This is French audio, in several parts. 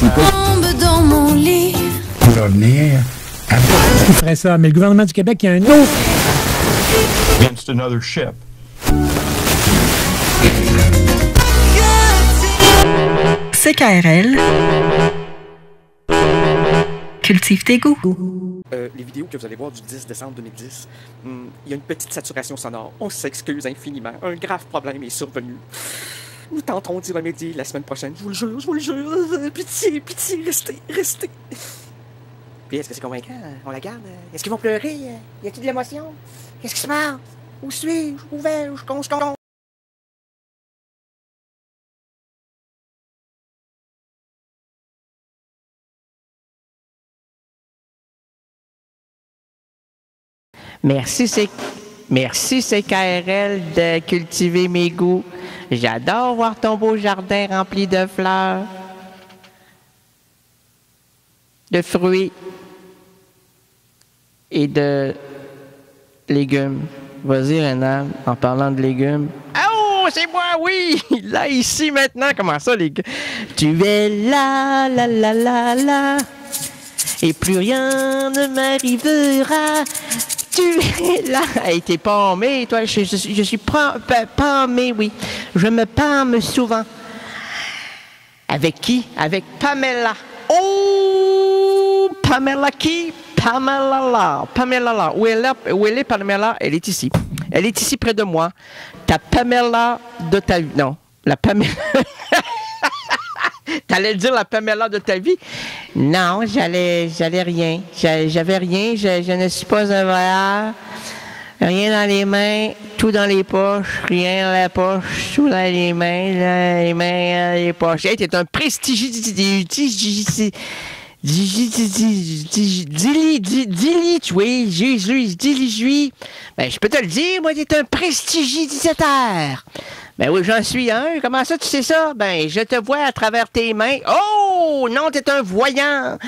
Tombe dans mon lit. pour revenir à qui ferait ça. Mais le gouvernement du Québec, il y a un autre. against another ship. CKRL. Cultive tes goûts. Euh, les vidéos que vous allez voir du 10 décembre 2010, hmm, il y a une petite saturation sonore. On s'excuse infiniment. Un grave problème est survenu. Nous tenterons d'y remédier la semaine prochaine. Je vous le jure, je vous le jure. Euh, Pitié, pitié, restez, restez. Puis est-ce que c'est convaincant? On la garde? Est-ce qu'ils vont pleurer? Y a-t-il de l'émotion? Qu'est-ce qui se passe? Où suis-je? Où vais-je? Qu'on se compte? Merci, c'est Merci CKRL de cultiver mes goûts. J'adore voir ton beau jardin rempli de fleurs, de fruits et de légumes. Vas-y, Rénal, en parlant de légumes. Oh, c'est moi, oui! Là, ici, maintenant, comment ça, les gars? Tu es là, là, là, là, là. Et plus rien ne m'arrivera. Tu es là. Hey, t'es pâmé, toi. Je, je, je suis pas pâmé, oui. Je me pâme souvent. Avec qui? Avec Pamela. Oh! Pamela qui? Pamela là. Pamela là. Où elle, est, où elle est, Pamela? Elle est ici. Elle est ici près de moi. Ta Pamela de ta vie. Non. La Pamela. T'allais dire la Pamela de ta vie? Non, j'allais, j'allais rien. J'a- J'avais rien. Je, ne suis pas un voleur. Rien dans les mains, tout dans les poches, rien dans la poche, tout dans les mains, dans les mains, dans les poches. Hey, t'es un prestigieux. Dis-lui, oui, dis-lui, dis-lui. Ben, je peux te le dire, moi, t'es un prestidigitateur. Ben oui, j'en suis un. Comment ça, tu sais ça? Ben, je te vois à travers tes mains. Oh, non, t'es un voyant.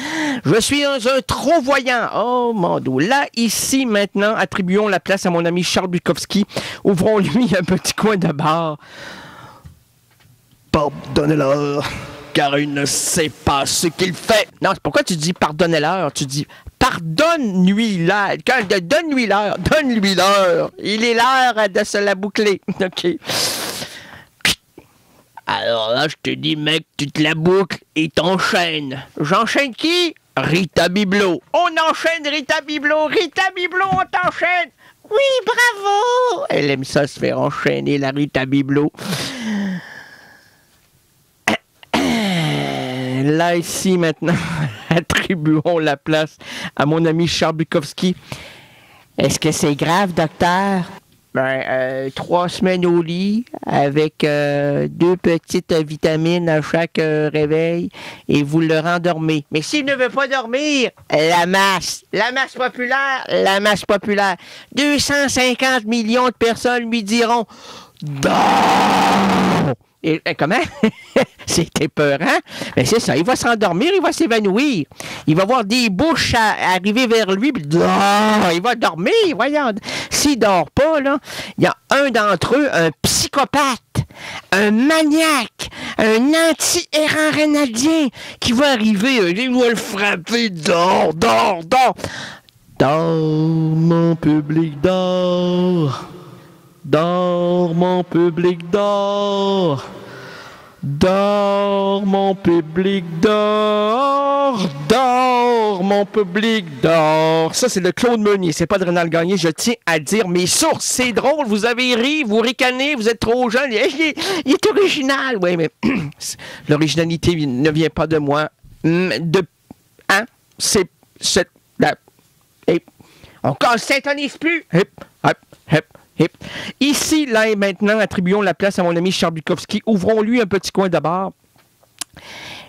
Je suis un, trop voyant. Oh, mon dos. Là, ici, maintenant, attribuons la place à mon ami Charles Bukowski. Ouvrons-lui un petit coin de bar. Pardonnez-leur, car il ne sait pas ce qu'il fait. Non, c'est pourquoi tu dis pardonnez-leur? Tu dis pardonne-lui l'heure. Donne-lui l'heure. Donne-lui l'heure. Il est l'heure de se la boucler. OK. Alors là, je te dis, mec, tu te la boucles et t'enchaînes. J'enchaîne qui? Rita Biblo. On enchaîne Rita Biblo. Rita Biblo, on t'enchaîne. Oui, bravo. Elle aime ça se faire enchaîner, la Rita Biblo. Là, ici, maintenant, attribuons la place à mon ami Charles. Est-ce que c'est grave, docteur? Ben, euh, trois semaines au lit avec euh, deux petites vitamines à chaque euh, réveil et vous le rendormez. Mais s'il ne veut pas dormir, la masse, la masse populaire, la masse populaire. 250 millions de personnes lui diront Dors! Et, et comment? c'est épeurant. Mais c'est ça, il va s'endormir, il va s'évanouir. Il va voir des bouches arriver vers lui, dors, il va dormir, voyons. S'il dort pas, là, il y a un d'entre eux, un psychopathe, un maniaque, un anti-errant rénaldien qui va arriver, euh, il va le frapper, dors, dors, dors. Dors, mon public, dors. Dors, mon public, dors. Dors, mon public, dors. Dors, mon public, dors. Ça, c'est le Claude Meunier. C'est pas de Rénal Gagné. Je tiens à dire mes sources. C'est drôle. Vous avez ri, vous ricanez, vous êtes trop jeune. Il est, il est original. Oui, mais l'originalité ne vient pas de moi. Hum, De, hein? C'est, et on ne s'intonise plus. Hip, hip, hip, Ici, là et maintenant, attribuons la place à mon ami Charles Bukowski. Ouvrons-lui un petit coin de bar.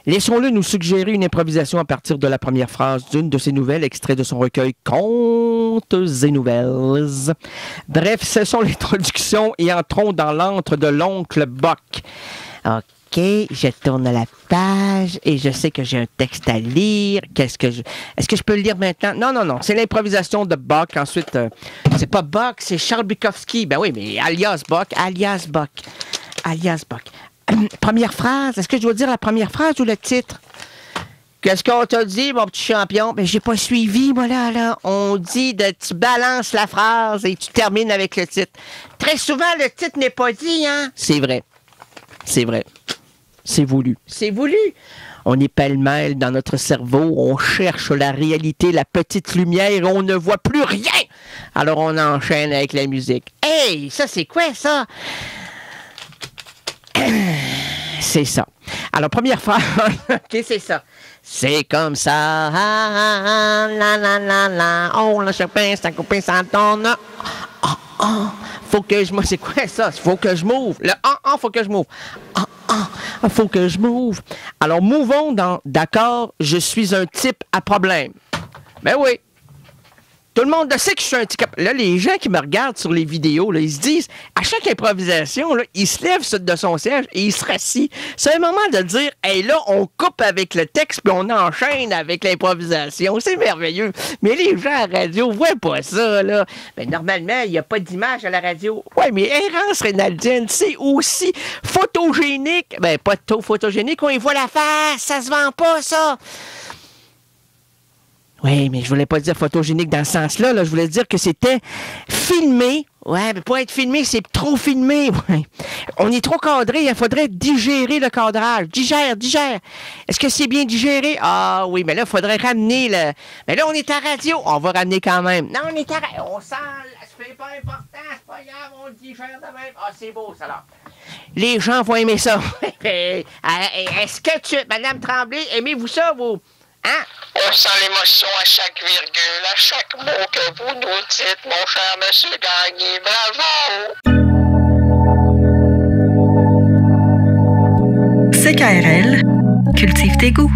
Laissons-le nous suggérer une improvisation à partir de la première phrase d'une de ses nouvelles, extrait de son recueil Contes et Nouvelles. Bref, ce sont les traductions et entrons dans l'antre de l'oncle Bock. OK, je tourne la page et je sais que j'ai un texte à lire. Qu'est-ce que je... Est-ce que je peux le lire maintenant? Non, non, non. C'est l'improvisation de Bach. Ensuite, euh, c'est pas Bach, c'est Charles Bukowski. Ben oui, mais alias Bach, alias Bach, alias Bach. Première phrase. Est-ce que je dois dire la première phrase ou le titre? Qu'est-ce qu'on t'a dit, mon petit champion? Ben, j'ai pas suivi, moi, là, là. On dit de tu balances la phrase et tu termines avec le titre. Très souvent, le titre n'est pas dit, hein? C'est vrai. C'est vrai. C'est voulu. C'est voulu. On est pêle-mêle dans notre cerveau, on cherche la réalité, la petite lumière, on ne voit plus rien. Alors on enchaîne avec la musique. Hey, ça c'est quoi ça? C'est ça. Alors, première phrase, ok, c'est ça. C'est comme ça, ah, ah, ah, la la la la, oh, le chopin, c'est un copain, ça tourne. Ah, ah, faut que je. C'est quoi ça? Faut que je m'ouvre. Le ah, ah, faut que je m'ouvre. Ah, ah, faut que je m'ouvre. Alors, mouvons dans d'accord, je suis un type à problème. Ben oui. Tout le monde sait que je suis un type. Là, les gens qui me regardent sur les vidéos, là, ils se disent, à chaque improvisation, là, il se lève de son siège et il se rassit. C'est un moment de dire, hey, là, on coupe avec le texte puis on enchaîne avec l'improvisation. C'est merveilleux. Mais les gens à la radio voient pas ça, là. Mais normalement, il n'y a pas d'image à la radio. Ouais, mais errance rénaldienne, c'est aussi photogénique. Ben, pas trop photogénique, on voit la face. Ça se vend pas, ça. Oui, mais je voulais pas dire photogénique dans ce sens-là. Là. Je voulais dire que c'était filmé. Ouais, mais pour être filmé, c'est trop filmé. Ouais. On est trop cadré. Il faudrait digérer le cadrage. Digère, digère. Est-ce que c'est bien digéré? Ah oui, mais là, il faudrait ramener le. Mais là, on est à radio. On va ramener quand même. Non, on est à radio. On sent. C'est pas important. C'est pas grave. On digère de même. Ah, c'est beau, ça là. Les gens vont aimer ça. Est-ce que tu. Madame Tremblay, aimez-vous ça, vous? Hein? On sent l'émotion à chaque virgule, à chaque mot que vous nous dites, mon cher monsieur Gagné. Bravo! CKRL, cultive tes goûts.